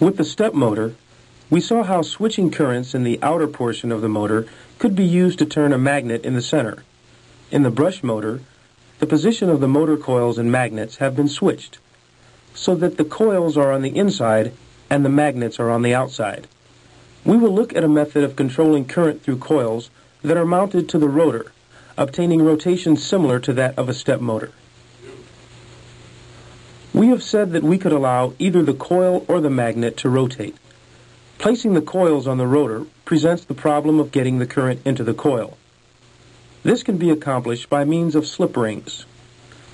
With the step motor, we saw how switching currents in the outer portion of the motor could be used to turn a magnet in the center. In the brush motor, the position of the motor coils and magnets have been switched so that the coils are on the inside and the magnets are on the outside. We will look at a method of controlling current through coils that are mounted to the rotor, obtaining rotation similar to that of a step motor. We have said that we could allow either the coil or the magnet to rotate. Placing the coils on the rotor presents the problem of getting the current into the coil. This can be accomplished by means of slip rings.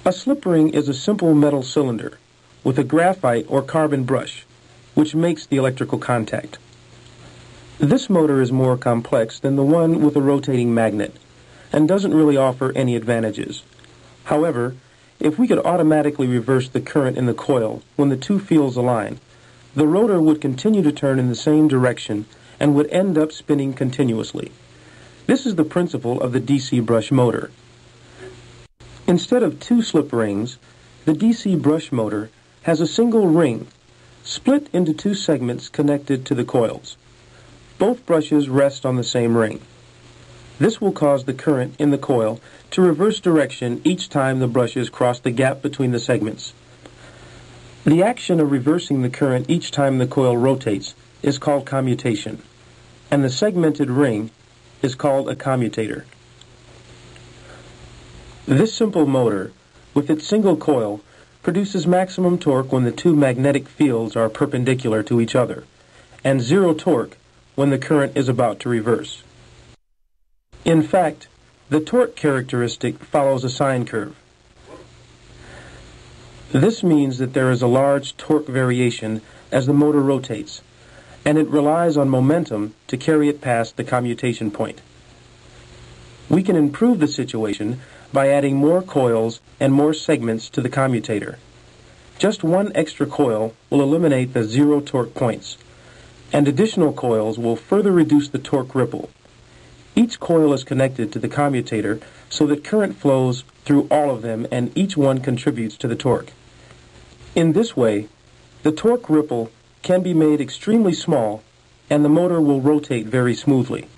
A slip ring is a simple metal cylinder with a graphite or carbon brush, which makes the electrical contact. This motor is more complex than the one with a rotating magnet and doesn't really offer any advantages. However, if we could automatically reverse the current in the coil when the two fields align, the rotor would continue to turn in the same direction and would end up spinning continuously. This is the principle of the DC brush motor. Instead of two slip rings, the DC brush motor has a single ring split into two segments connected to the coils. Both brushes rest on the same ring. This will cause the current in the coil to reverse direction each time the brushes cross the gap between the segments. The action of reversing the current each time the coil rotates is called commutation, and the segmented ring is called a commutator. This simple motor, with its single coil, produces maximum torque when the two magnetic fields are perpendicular to each other, and zero torque when the current is about to reverse. In fact, the torque characteristic follows a sine curve. This means that there is a large torque variation as the motor rotates, and it relies on momentum to carry it past the commutation point. We can improve the situation by adding more coils and more segments to the commutator. Just one extra coil will eliminate the zero torque points, and additional coils will further reduce the torque ripple. Each coil is connected to the commutator so that current flows through all of them and each one contributes to the torque. In this way, the torque ripple can be made extremely small and the motor will rotate very smoothly.